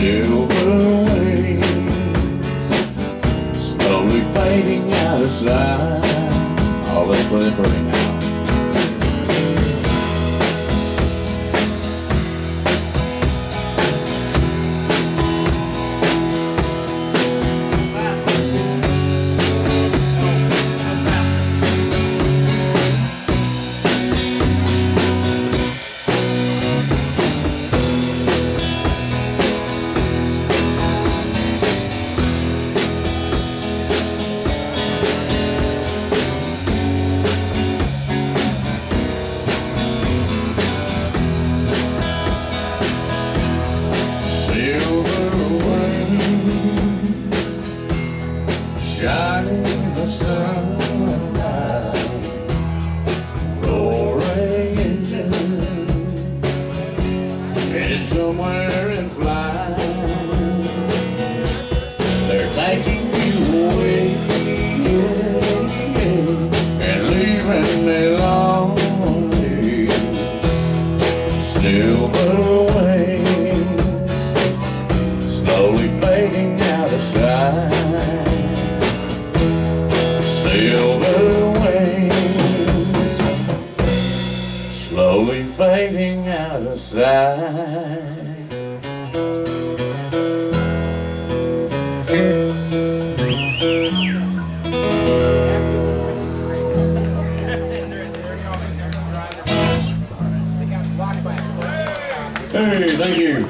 silver wings, slowly fading out of sight. All is glimmering out. shine the sunlight, roaring somewhere in flight. They're taking you away and leaving me lonely. Still. Silver wings slowly fading out of sight. Hey, thank you.